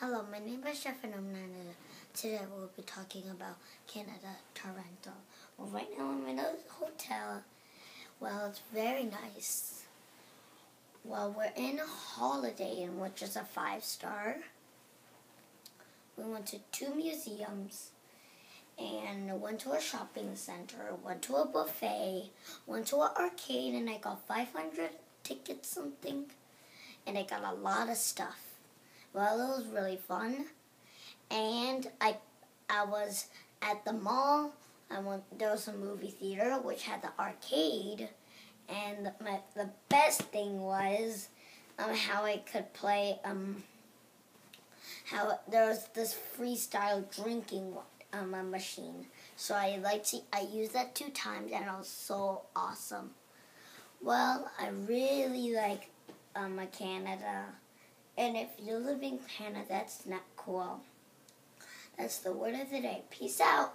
Hello, my name is Jeff and I'm Nana. Today we'll be talking about Canada, Toronto. Well, right now I'm in a hotel. Well, it's very nice. Well, we're in a Holiday Inn, which is a five star. We went to two museums and went to a shopping center, went to a buffet, went to an arcade, and I got 500 tickets something, and I got a lot of stuff. Well, it was really fun, and I I was at the mall. I went there was a movie theater which had the arcade, and my the best thing was um how I could play um how there was this freestyle drinking um, machine. So I like to I used that two times and it was so awesome. Well, I really like um Canada. And if you live in Canada, that's not cool. That's the word of the day. Peace out.